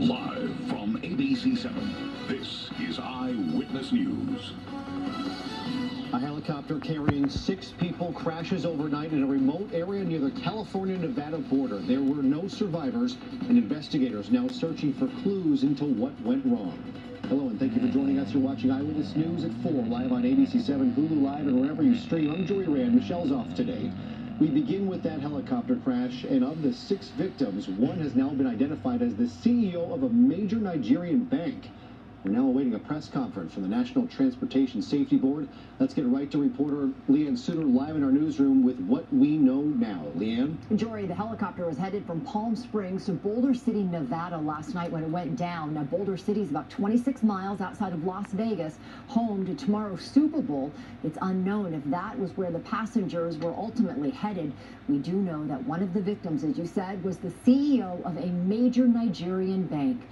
Live from ABC 7, this is Eyewitness News. A helicopter carrying six people crashes overnight in a remote area near the California-Nevada border. There were no survivors, and investigators now searching for clues into what went wrong. Hello, and thank you for joining us. You're watching Eyewitness News at 4, live on ABC 7, Hulu Live, and wherever you stream. I'm Jory Rand. Michelle's off today. We begin with that helicopter crash, and of the six victims, one has now been identified as the CEO of a major Nigerian bank. We're now awaiting a press conference from the National Transportation Safety Board. Let's get right to reporter Leanne Suter live in our newsroom with what we know now. Leanne? Jory, the helicopter was headed from Palm Springs to Boulder City, Nevada last night when it went down. Now, Boulder City is about 26 miles outside of Las Vegas, home to tomorrow's Super Bowl. It's unknown if that was where the passengers were ultimately headed. We do know that one of the victims, as you said, was the CEO of a major Nigerian bank.